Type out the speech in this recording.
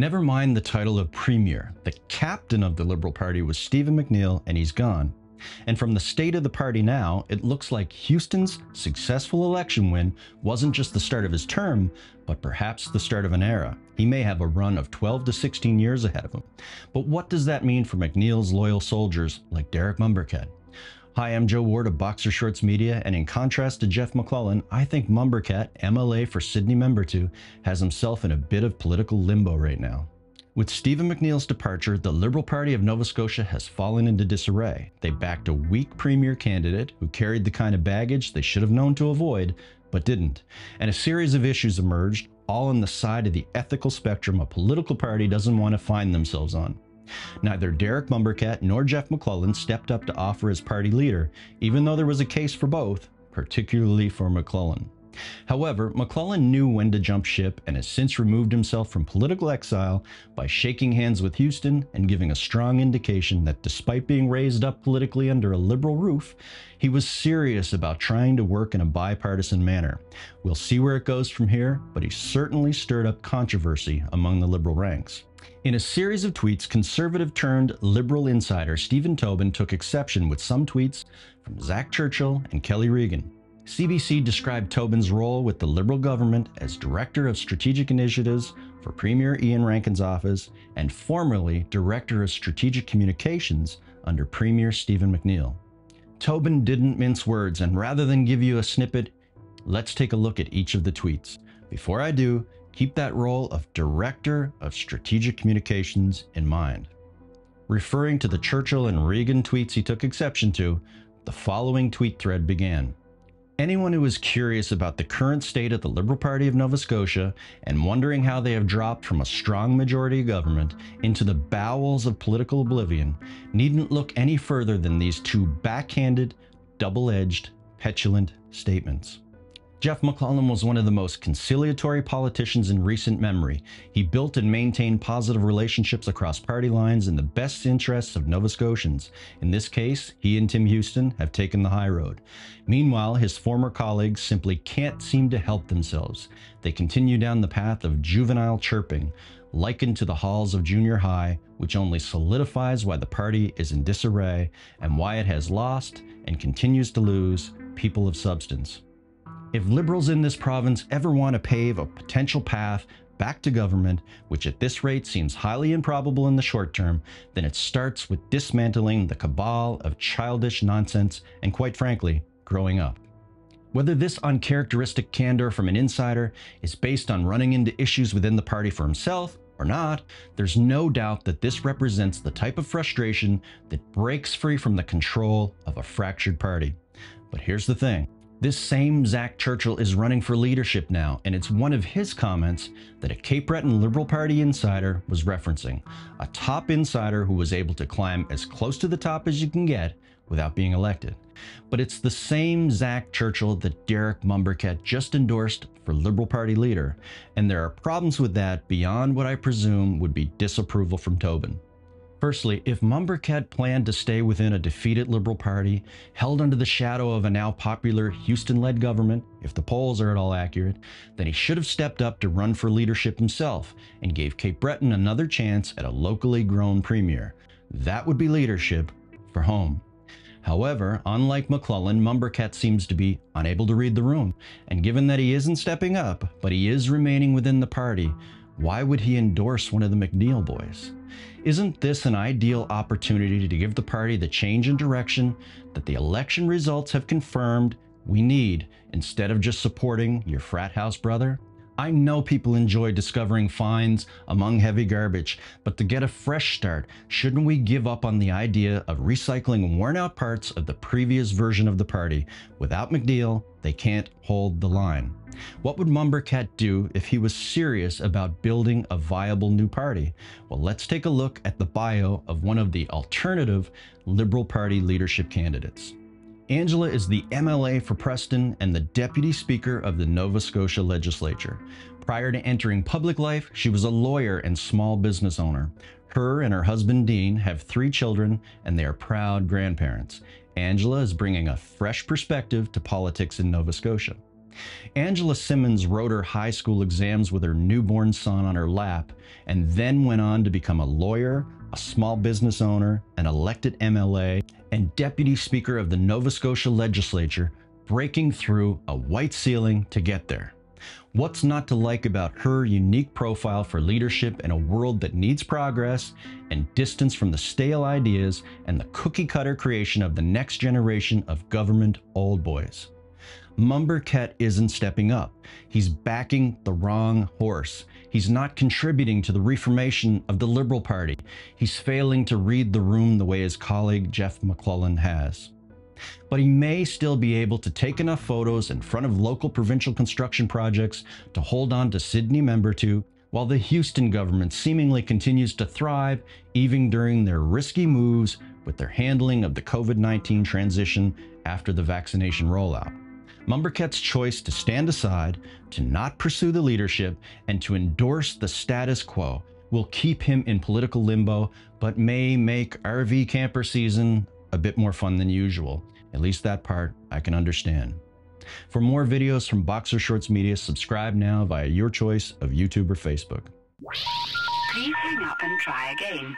Never mind the title of Premier. The captain of the Liberal Party was Stephen McNeil, and he's gone. And from the state of the party now, it looks like Houston's successful election win wasn't just the start of his term, but perhaps the start of an era. He may have a run of 12 to 16 years ahead of him. But what does that mean for McNeil's loyal soldiers like Derek Mombourquette? Hi, I'm Joe Ward of Boxer Shorts Media, and in contrast to Geoff MacLellan, I think Mombourquette, MLA for Sydney Membertou, has himself in a bit of political limbo right now. With Stephen McNeil's departure, the Liberal Party of Nova Scotia has fallen into disarray. They backed a weak premier candidate who carried the kind of baggage they should have known to avoid, but didn't. And a series of issues emerged, all on the side of the ethical spectrum a political party doesn't want to find themselves on. Neither Derek Mombourquette nor Geoff MacLellan stepped up to offer as party leader, even though there was a case for both, particularly for MacLellan. However, MacLellan knew when to jump ship and has since removed himself from political exile by shaking hands with Houston and giving a strong indication that despite being raised up politically under a liberal roof, he was serious about trying to work in a bipartisan manner. We'll see where it goes from here, but he certainly stirred up controversy among the liberal ranks. In a series of tweets, conservative turned liberal insider Stephen Tobin took exception with some tweets from Zach Churchill and Kelly Regan. CBC described Tobin's role with the Liberal government as Director of Strategic Initiatives for Premier Iain Rankin's office and formerly Director of Strategic Communications under Premier Stephen McNeil. Tobin didn't mince words, and rather than give you a snippet, let's take a look at each of the tweets. Before I do, keep that role of Director of Strategic Communications in mind. Referring to the Churchill and Regan tweets he took exception to, the following tweet thread began. Anyone who is curious about the current state of the Liberal Party of Nova Scotia and wondering how they have dropped from a strong majority government into the bowels of political oblivion needn't look any further than these two backhanded, double edged, petulant statements. Geoff MacLellan was one of the most conciliatory politicians in recent memory. He built and maintained positive relationships across party lines in the best interests of Nova Scotians. In this case, he and Tim Houston have taken the high road. Meanwhile, his former colleagues simply can't seem to help themselves. They continue down the path of juvenile chirping, likened to the halls of junior high, which only solidifies why the party is in disarray and why it has lost and continues to lose people of substance. If liberals in this province ever want to pave a potential path back to government, which at this rate seems highly improbable in the short term, then it starts with dismantling the cabal of childish nonsense and, quite frankly, growing up. Whether this uncharacteristic candor from an insider is based on running into issues within the party for himself or not, there's no doubt that this represents the type of frustration that breaks free from the control of a fractured party. But here's the thing this same Zach Churchill is running for leadership now, and it's one of his comments that a Cape Breton Liberal Party insider was referencing. A top insider who was able to climb as close to the top as you can get without being elected. But it's the same Zach Churchill that Derek Mombourquette just endorsed for Liberal Party leader, and there are problems with that beyond what I presume would be disapproval from Tobin. Firstly, if Mombourquette planned to stay within a defeated Liberal Party, held under the shadow of a now popular Houston led government, if the polls are at all accurate, then he should have stepped up to run for leadership himself and gave Cape Breton another chance at a locally grown premier. That would be leadership for home. However, unlike MacLellan, Mombourquette seems to be unable to read the room, and given that he isn't stepping up, but he is remaining within the party, why would he endorse one of the McNeil boys? Isn't this an ideal opportunity to give the party the change in direction that the election results have confirmed we need instead of just supporting your frat house brother? I know people enjoy discovering finds among heavy garbage, but to get a fresh start, shouldn't we give up on the idea of recycling worn out parts of the previous version of the party? Without McNeil, they can't hold the line. What would Mombourquette do if he was serious about building a viable new party? Well, let's take a look at the bio of one of the alternative Liberal Party leadership candidates. Angela is the MLA for Preston and the Deputy Speaker of the Nova Scotia Legislature. Prior to entering public life, she was a lawyer and small business owner. Her and her husband Dean have three children and they are proud grandparents. Angela is bringing a fresh perspective to politics in Nova Scotia. Angela Simmonds wrote her high school exams with her newborn son on her lap and then went on to become a lawyer, a small business owner, an elected MLA, and deputy speaker of the Nova Scotia legislature, breaking through a white ceiling to get there. What's not to like about her unique profile for leadership in a world that needs progress and distance from the stale ideas and the cookie cutter creation of the next generation of government old boys? Mombourquette isn't stepping up. He's backing the wrong horse. He's not contributing to the reformation of the Liberal Party. He's failing to read the room the way his colleague Geoff MacLellan has. But he may still be able to take enough photos in front of local provincial construction projects to hold on to Sydney Membertou, while the Houston government seemingly continues to thrive even during their risky moves with their handling of the COVID 19 transition after the vaccination rollout. Mombourquette's choice to stand aside, to not pursue the leadership, and to endorse the status quo will keep him in political limbo, but may make RV camper season a bit more fun than usual. At least that part I can understand. For more videos from Boxer Shorts Media, subscribe now via your choice of YouTube or Facebook. Please hang up and try again.